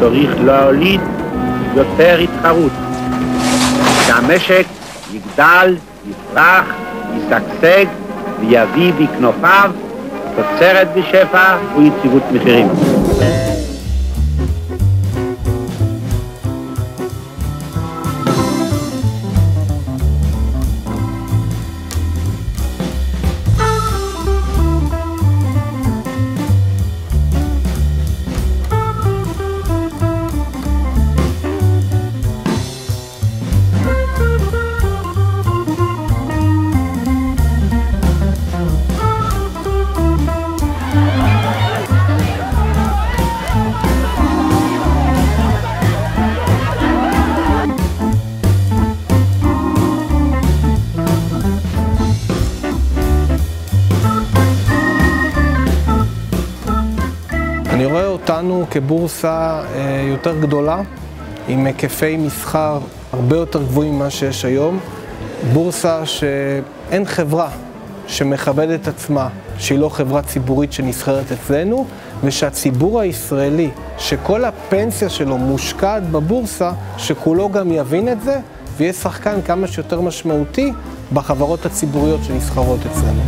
צריך להוליד יותר התחרות, שהמשק יגדל, יפרח, ישגשג ויביא בכנפיו תוצרת בשפע ויציבות מחירים. אני רואה אותנו כבורסה אה, יותר גדולה, עם היקפי מסחר הרבה יותר גבוהים ממה שיש היום. בורסה שאין חברה שמכבדת עצמה, שהיא לא חברה ציבורית שנסחרת אצלנו, ושהציבור הישראלי, שכל הפנסיה שלו מושקעת בבורסה, שכולו גם יבין את זה, ויהיה שחקן כמה שיותר משמעותי בחברות הציבוריות שנסחרות אצלנו.